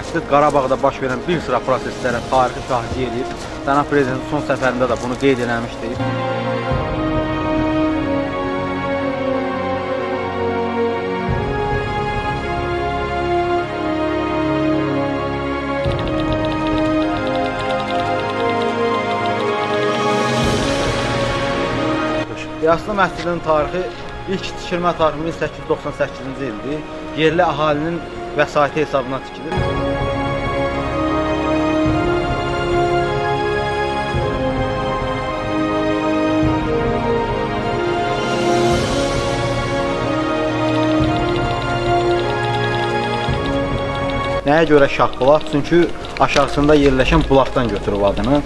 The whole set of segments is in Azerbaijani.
məscid Qarabağda baş verən bir sıra proseslərə tarixi şahidlik edir. Cənab prezident son səfərində də bunu qeyd eləmişdi. Yaslı məscidin tarixi ilk tikilmə tarixi 1898-ci ildir. Yerli əhalinin vəsaiti hesabına tikilir. Nəyə görə Şahbulaq? Çünki aşağısında yerləşən bulaqdan götürüb adını.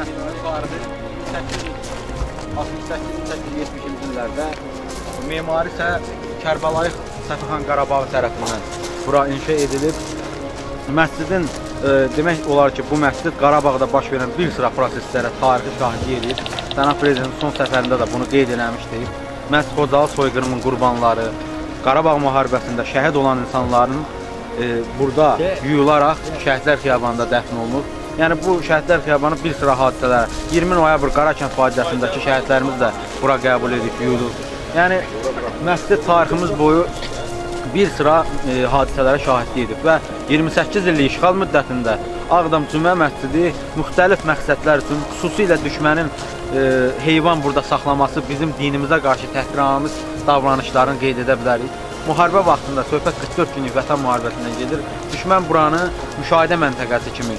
Məscidinin tarixi 68-70-ci illərdə memari isə Kərbəlayı Səfixan Qarabağ tərəfindən bura inşa edilib. Məscidin e, demək olar ki, bu məscid Qarabağda baş verən bir sıra proseslərə tarixi şahidlik edir. Cənab prezident son səfərində də bunu qeyd eləmişdi. Məhz Xocalı soyqırımının qurbanları, Qarabağ müharibəsində şəhid olan insanların e, burada yuyularaq şəhidlər xiyabanında dəfn olunur. Yəni bu şəhidlər xiyabanı bir sıra hadisələrə, 20 noyabr Qarakənd faciəsindəki şəhidlərimiz də bura qəbul edib yuyulur. Yəni məscid tariximiz boyu bir sıra e, hadisələrə şahidlik edib və 28 illik işğal müddətində Ağdam Cümə məscidi müxtəlif məqsədlər üçün xüsusilə düşmənin e, heyvan burada saxlaması bizim dinimizə qarşı təhqiramiz davranışların qeyd edə bilərik. Müharibə vaxtında söhbət 44 günlük vətən müharibəsindən gedir. Düşmən buranı müşahidə məntəqəsi kimi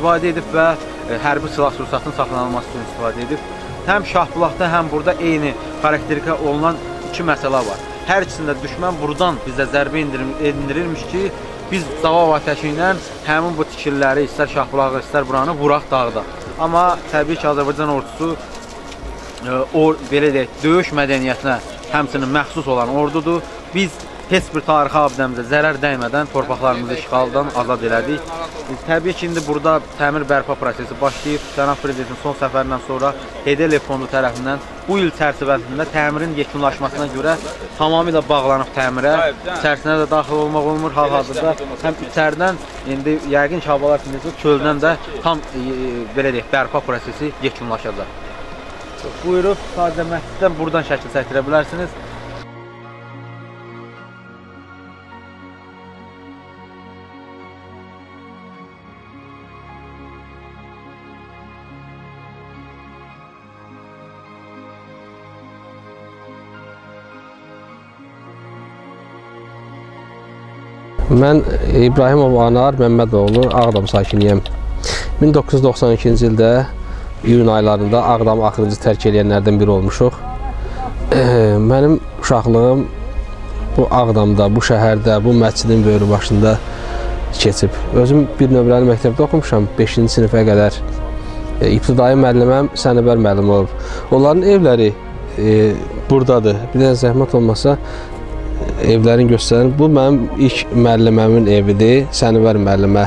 istifadə edib və e, hərbi silah sursatının saxlanılması üçün istifadə edib. Həm Şahbulaqda, həm burada eyni xarakterika olunan iki məsələ var. Hər ikisində düşmən buradan bizə zərbə endirilmiş ki, biz cavab atəşi ilə həmin bu tikililəri, istər Şahbulağı, istər buranı vuraq dağda. Amma təbii ki, Azərbaycan ordusu e, o belə deyək, döyüş mədəniyyətinə həmçinin məxsus olan ordudur. Biz heç bir tarixi abidəmizə zərər dəymədən torpaqlarımızı işğaldan azad elədik. Təbii ki, indi burada təmir bərpa prosesi başlayıb. Cənab Prezidentin son səfərindən sonra HDL fondu tərəfindən bu il çərçivəsində təmirin yekunlaşmasına görə tamamilə bağlanıb təmirə. İçərisinə də daxil olmaq olmur hal-hazırda. Həm içəridən indi yəqin ki, havalar sinirsiz, çöldən də tam e, belə deyək, bərpa prosesi yekunlaşacaq. Buyurub, sadəcə məsciddən buradan şəkil çəkdirə bilərsiniz. Mən İbrahimov Anar Məmmədoğlu, Ağdam sakiniyəm. 1992-ci ildə iyun aylarında Ağdam axırıncı tərk edənlərdən biri olmuşuq. Mənim uşaqlığım bu Ağdamda, bu şəhərdə, bu məscidin böyrü başında keçib. Özüm bir nömrəli məktəbdə oxumuşam, 5-ci sinifə qədər. E, İbtidai müəlliməm Sənəbər müəllim olub. Onların evləri e, burdadır. Bir də zəhmət olmasa e, evlərini göstərin. Bu mənim ilk müəlliməmin evidir, Sənəbər müəllimə.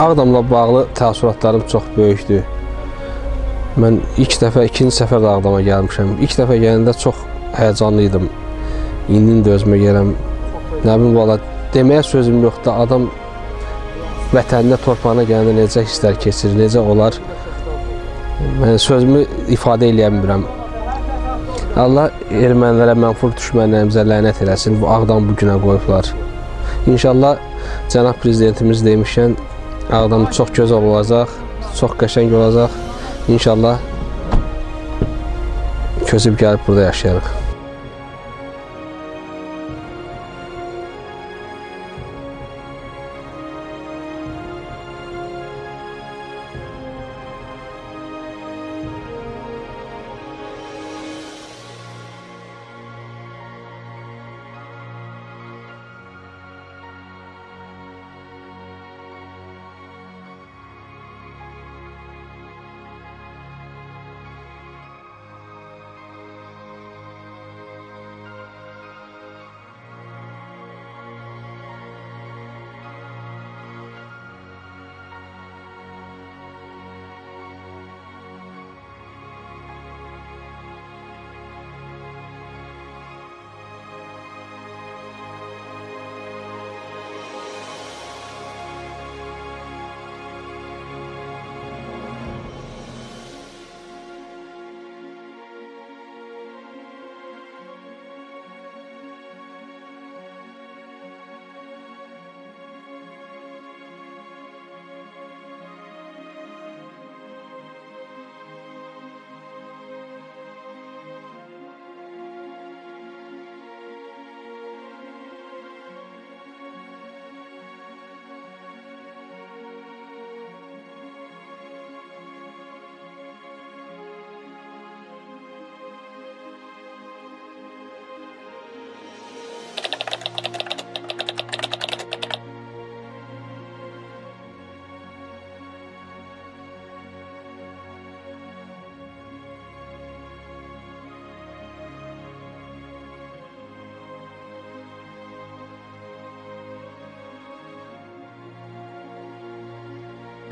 Ağdamla bağlı təəssüratlarım çox böyükdür. Mən ilk dəfə, ikinci səfər də Ağdama gəlmişəm. İlk dəfə gələndə çox həyəcanlı idim. İndi də özümə gələm. Nə bilim valla deməyə sözüm yoxdur. Adam vətəninə, torpağına gələndə necə hisslər keçirir, necə olar? Mən sözümü ifadə eləyə bilmirəm. Allah ermənilərə, mənfur düşmənlərimizə lənət eləsin. Bu Ağdam bu günə qoyublar. İnşallah cənab prezidentimiz demişkən Ağdam çox gözəl olacaq, çox qəşəng olacaq. İnşallah köçüb gəlib burada yaşayarıq.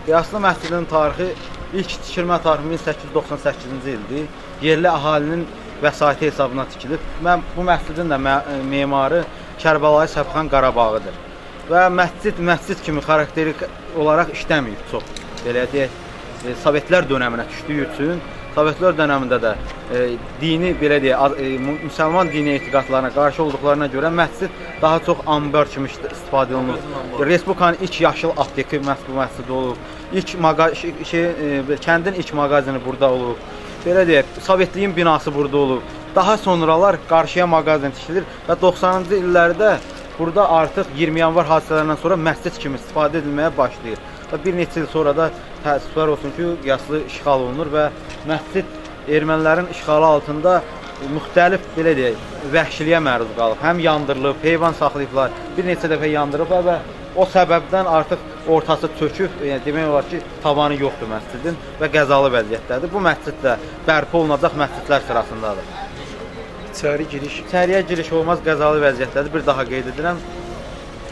Yaslı məscidinin tarixi ilk tikilmə tarixi 1898-ci ildir. Yerli əhalinin vəsaiti hesabına tikilib. Mən bu məscidin də me memarı Kərbəlayı Səbxan Qarabağıdır. Və məscid məscid kimi xarakterik olaraq işləməyib çox. Belə deyək, e, Sovetlər dövrünə düşdüyü üçün Sovetlər dövründə də e, dini belə deyək, e, müsəlman dini etiqadlarına qarşı olduqlarına görə məscid daha çox ambar kimi istifadə olunur. Respublikanın ilk yaşıl apteki məhz bu məscid olub. İlk şey e, kəndin ilk mağazini burada olub. Belə deyək, Sovetliyin binası burada olub. Daha sonralar qarşıya mağazin tikilir və 90-cı illərdə burada artıq 20 yanvar hadisələrindən sonra məscid kimi istifadə edilməyə başlayır. Və bir neçə il sonra da təəssüflər olsun ki, yaslı işğal olunur və məscid ermənilərin işğalı altında müxtəlif belə deyək, vəhşiliyə məruz qalıb. Həm yandırılıb, heyvan saxlayıblar, bir neçə dəfə yandırıblar və o səbəbdən artıq ortası çöküb, yəni demək olar ki, tavanı yoxdur məscidin və qəzalı vəziyyətdədir. Bu məscid də bərpa olunacaq məscidlər sırasındadır. İçəri giriş İçəriyə giriş olmaz, qəzalı vəziyyətdədir. Bir daha qeyd edirəm.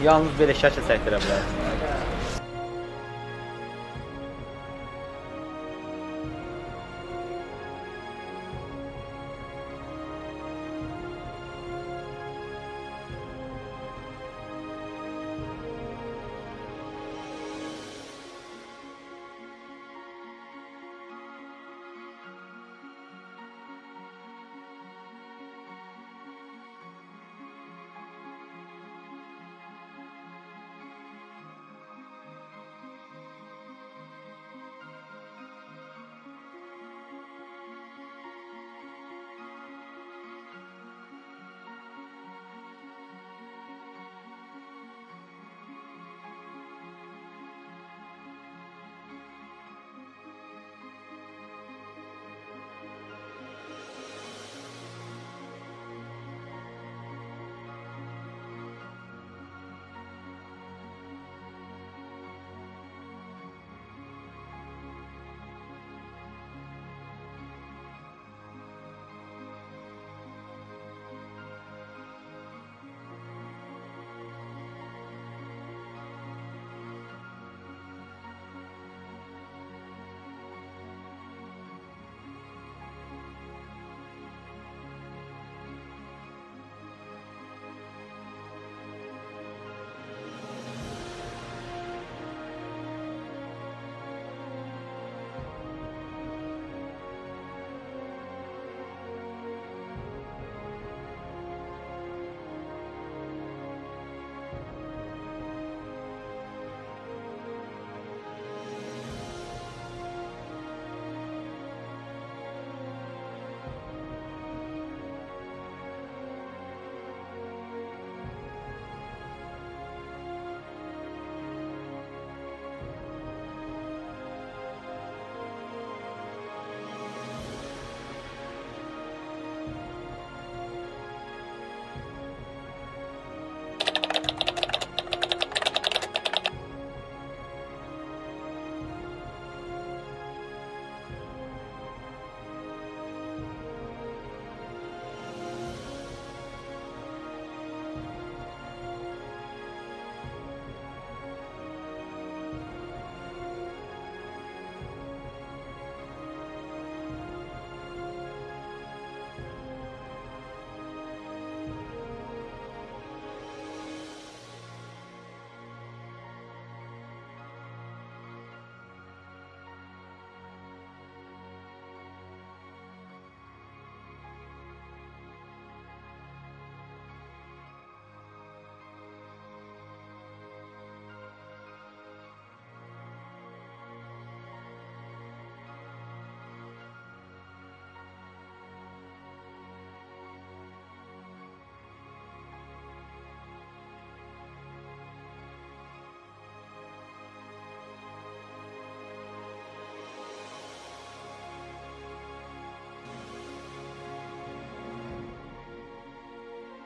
Yalnız belə şəkil çəkdirə bilərsiniz.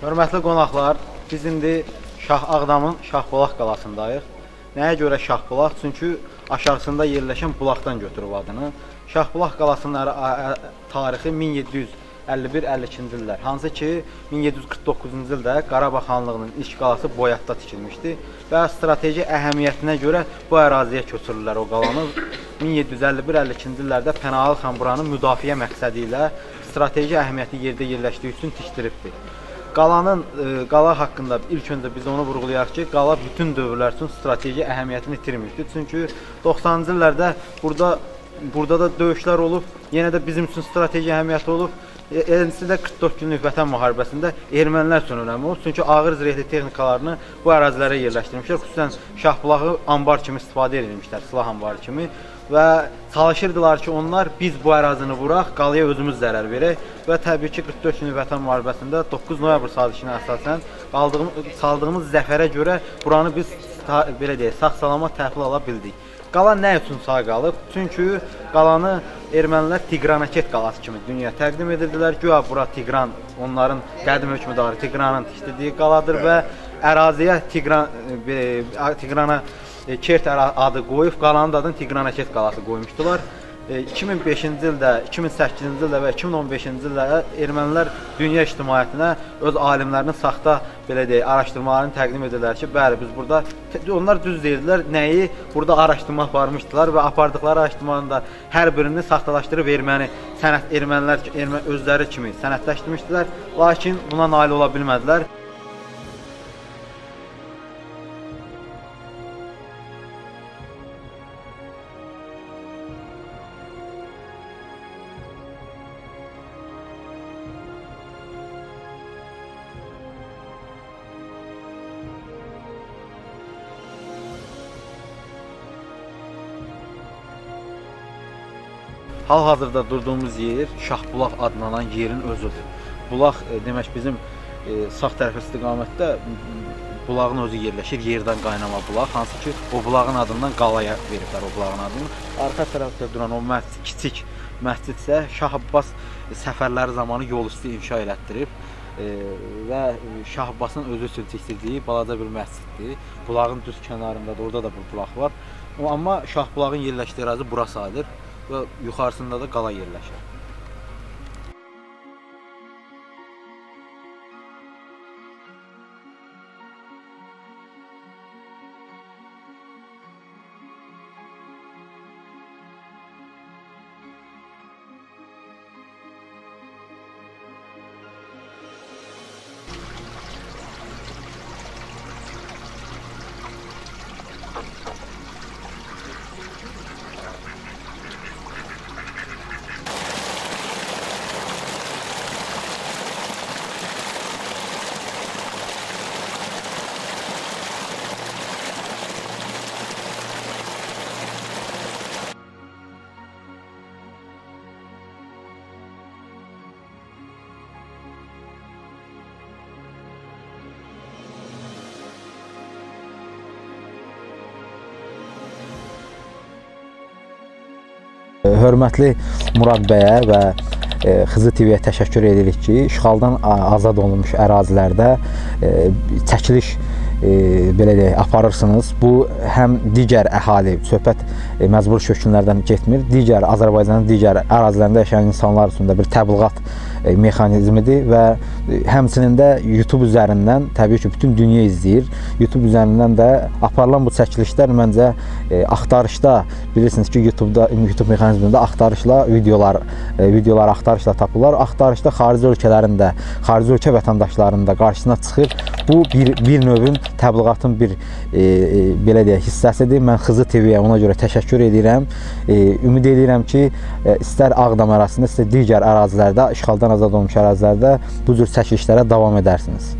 Hörmətli qonaqlar, biz indi Şah Ağdamın Şahbulaq qalasındayıq. Nəyə görə Şahbulaq? Çünki aşağısında yerləşən bulaqdan götürüb adını. Şahbulaq qalasının tarixi 1751-52-ci illər. Hansı ki 1749-cu ildə Qarabağ xanlığının ilk qalası Boyatda tikilmişdi və strateji əhəmiyyətinə görə bu əraziyə köçürürlər o qalanı. 1751-52-ci illərdə Pənalı xan buranı müdafiə məqsədi ilə strateji əhəmiyyətli yerdə yerləşdiyi üçün tikdiribdi. Qalanın e, qala haqqında ilk öncə biz onu vurğulayaq ki, qala bütün dövrlər üçün strateji əhəmiyyətini itirmişdi. Çünki 90-cı illərdə burada burada da döyüşlər olub, yenə də bizim üçün strateji əhəmiyyəti olub. E, Eləcə də 44 günlük Vətən müharibəsində ermənilər üçün önəmi olub. Çünki ağır zirehli texnikalarını bu ərazilərə yerləşdirmişlər. Xüsusən Şahbulağı anbar kimi istifadə edilmişlər, silah anbarı kimi və çalışırdılar ki, onlar biz bu ərazini vuraq, qalaya özümüz zərər verək və təbii ki 44 günlük Vətən müharibəsində 9 noyabr sazişinə əsasən qaldığımız saldığımız zəfərə görə buranı biz ta, belə deyək, sağ-salamat təhvil ala bildik. Qala nə üçün sağ qalıb? Çünki qalanı ermənilər Tigranaket qalası kimi dünyaya təqdim edirdilər. Güya bura Tigran, onların qədim hökmdarı Tigranın tikdirdiyi qaladır və əraziyə Tigran e, Tigrana e, Kert əra- adı qoyub, qalanın adını Tigranaket qalası qoymuşdular. E, 2005-ci ildə, 2008-ci ildə və 2015-ci ildə ermənilər dünya ictimaiyyətinə öz alimlərinin saxta belə deyək, araşdırmalarını təqdim edirlər ki, bəli biz burada onlar düz deyirdilər, nəyi burada araşdırma aparmışdılar və apardıqları araşdırmanın da hər birini saxtalaşdırıb erməni sənət ermənilər ermə, özləri kimi sənətləşdirmişdilər, lakin buna nail ola bilmədilər. Hal-hazırda durduğumuz yer Şahbulaq adlanan yerin özüdür. Bulaq e, demək bizim e, sağ tərəf istiqamətdə bulağın özü yerləşir, yerdən qaynama bulaq, hansı ki o bulağın adından qalaya veriblər o bulağın adını. Arxa tərəfdə duran o məscid, kiçik məscid isə Şah Abbas səfərləri zamanı yol üstü inşa elətdirib e, və Şah Abbasın özü üçün tikdirdiyi balaca bir məsciddir. Bulağın düz kənarında da orada da bir bulaq var. Amma Şahbulağın yerləşdiyi ərazi bura sayılır və yuxarısında da qala yerləşir. Hörmətli Murad bəyə və e, Xızı TV-yə təşəkkür edirik ki, işğaldan azad olunmuş ərazilərdə e, çəkiliş e, belə deyək, aparırsınız. Bu həm digər əhali, söhbət e, məcbur köçkünlərdən getmir, digər Azərbaycanın digər ərazilərində yaşayan insanlar üçün də bir təbliğat e, mexanizmidir və e, həmçinin də YouTube üzərindən təbii ki, bütün dünya izləyir. YouTube üzərindən də aparılan bu çəkilişlər məncə e, axtarışda bilirsiniz ki, YouTube-da YouTube mexanizmində axtarışla videolar e, videolar axtarışla tapılır. Axtarışda xarici ölkələrin də, xarici ölkə vətəndaşlarının da qarşısına çıxır. Bu bir bir növün təbliğatın bir e, e, belə deyək hissəsidir. Mən Xızı TV-yə ona görə təşəkkür edirəm. E, ümid edirəm ki, e, istər Ağdam ərazisində, istər digər ərazilərdə, işğaldan azad olmuş ərazilərdə bu cür çəkilişlərə davam edərsiniz.